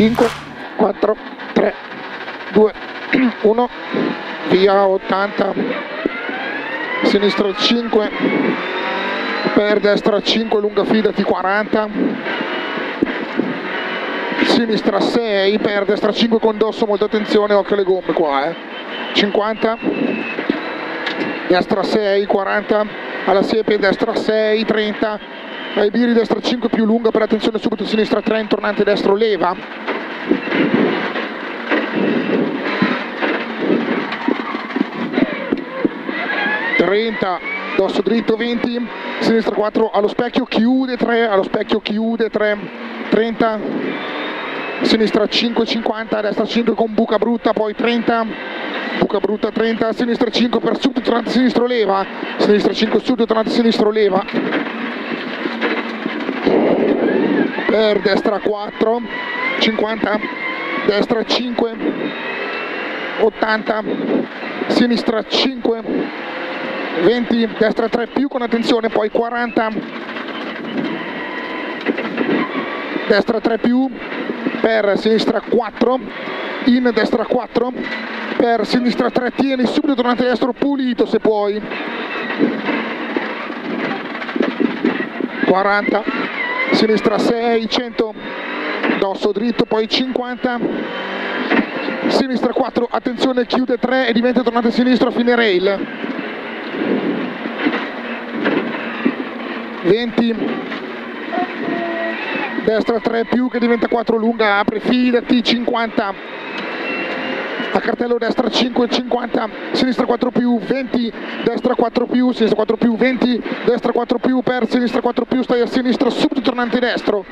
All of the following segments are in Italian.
5, 4, 3, 2, 1, via 80, sinistro 5, per destra 5, lunga fidati 40, sinistra 6, per destra 5 con dosso, molta attenzione, occhio alle gomme qua, eh. 50, destra 6, 40, alla siepe destra 6, 30, ai biri destra 5 più lunga per attenzione subito sinistra 3, tornante destro leva, Trenta, dosso dritto 20, sinistra 4 allo specchio, chiude 3, allo specchio chiude 3, 30, sinistra 5, 50, destra 5 con buca brutta, poi 30, buca brutta 30, sinistra 5 per subito, tornante sinistro leva, sinistra 5 subito, tornante sinistro leva, per destra 4, 50, destra 5, 80, sinistra 5, 20, destra 3 più con attenzione, poi 40, destra 3 più, per sinistra 4, in destra 4, per sinistra 3, tieni subito tornante destro pulito se puoi, 40, sinistra 6, 100, dosso dritto, poi 50, sinistra 4, attenzione chiude 3 e diventa tornante sinistro a fine rail, 20, destra 3 più che diventa 4 lunga, apre, fidati, 50, a cartello destra 5, 50, sinistra 4 più, 20, destra 4 più, sinistra 4 più, 20, destra 4 più, per sinistra 4 più, stai a sinistra, subito tornante destro.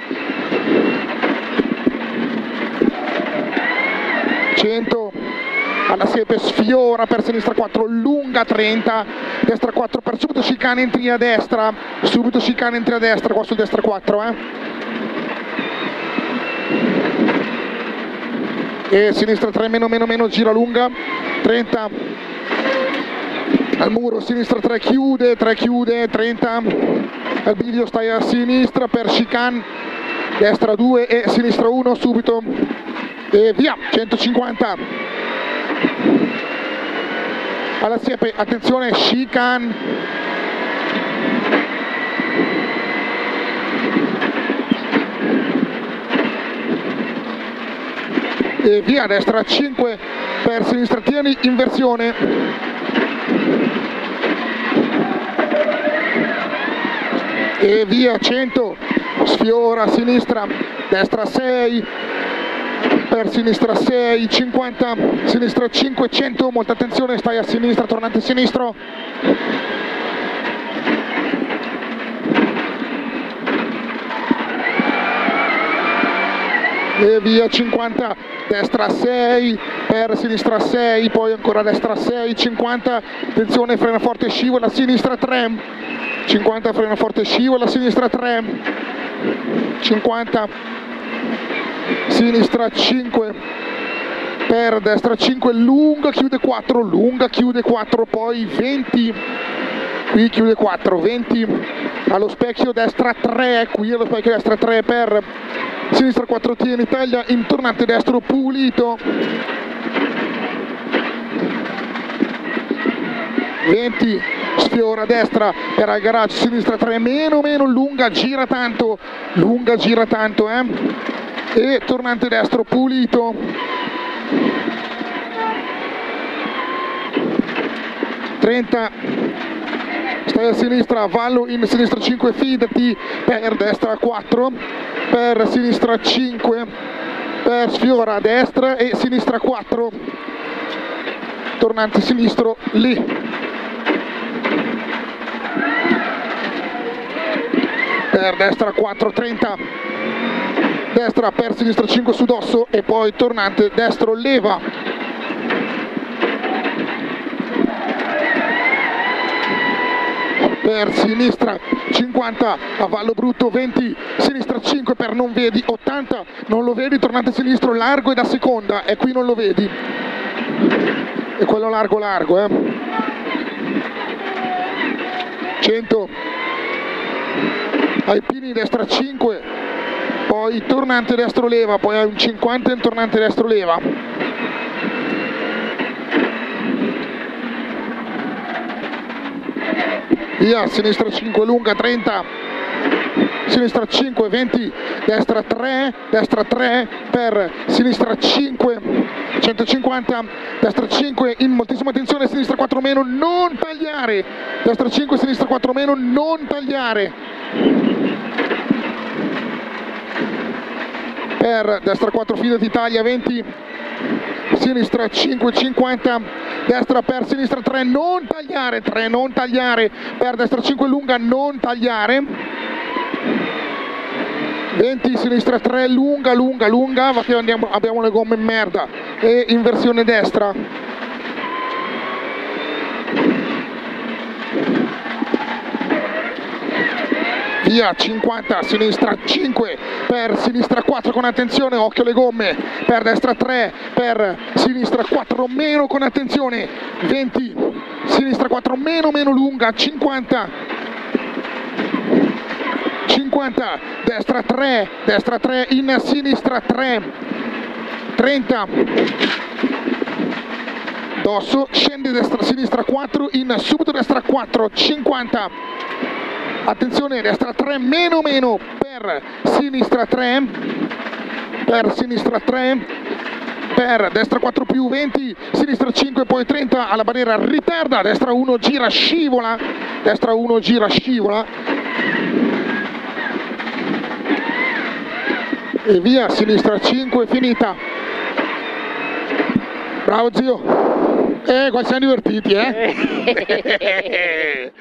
100, alla siepe sfiora per sinistra 4, lunga 30, destra 4 per subito chicane entri a destra, subito chicane entri a destra, qua sul destra 4, eh. e sinistra 3 meno meno meno gira lunga. 30 al muro sinistra 3 chiude 3 chiude 30 al biglio stai a sinistra per chicane destra 2 e sinistra 1 subito e via 150 alla siepe attenzione chicane e via destra 5 per sinistra tieni inversione. E via 100 sfiora sinistra destra 6 per sinistra 6 50 sinistra 500 molta attenzione stai a sinistra tornante sinistro. E via 50 destra 6 per sinistra 6 poi ancora destra 6 50 attenzione frena forte scivola sinistra 3 50 frena forte scivola sinistra 3 50 sinistra 5 per destra 5 lunga chiude 4 lunga chiude 4 poi 20 qui chiude 4 20 allo specchio destra 3 qui allo specchio destra 3 per sinistra 4 tiene Italia in tornante destro pulito. 20 sfiora a destra per al garage sinistra 3 meno meno lunga gira tanto lunga gira tanto eh? e tornante destro pulito Trenta stai a sinistra, vallo in sinistra 5, fidati per destra 4, per sinistra 5, per sfiora a destra e sinistra 4, tornante sinistro lì. Per destra 4, 30, destra per sinistra 5 su dosso. E poi tornante destro leva. per sinistra 50 a Vallo Brutto 20 sinistra 5 per non vedi 80 non lo vedi tornante sinistro largo e da seconda. E qui non lo vedi. E quello largo largo eh. 100 ai pini destra 5 poi tornante destro leva, poi hai un 50 in tornante destro leva. Via, sinistra 5 lunga, 30, sinistra 5, 20, destra 3, destra 3 per sinistra 5, 150, destra 5 in moltissima attenzione, sinistra 4 meno, non tagliare, destra 5, sinistra 4 meno, non tagliare. Per destra 4 fila d'Italia 20 sinistra 5 50 destra per sinistra 3 non tagliare 3 non tagliare per destra 5 lunga non tagliare. 20 sinistra 3 lunga lunga lunga abbiamo le gomme in merda. E inversione destra via 50 sinistra 5 per sinistra 4 con attenzione occhio alle gomme per destra 3 per sinistra 4 meno con attenzione 20 sinistra 4 meno meno lunga 50 50 destra 3 destra 3 in sinistra 3 30 dosso scende destra sinistra 4 in subito destra 4 50 attenzione destra 3 meno meno per sinistra 3 per sinistra 3 per destra 4 più 20 sinistra 5 poi 30 alla barriera ritarda. Destra 1 gira scivola. Destra 1 gira scivola. E via sinistra 5 finita. Bravo zio. Eh qua siamo divertiti eh